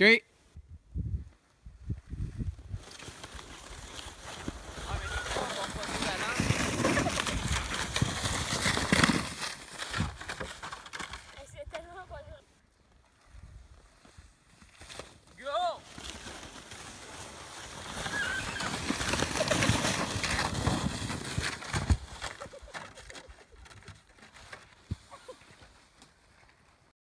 Great.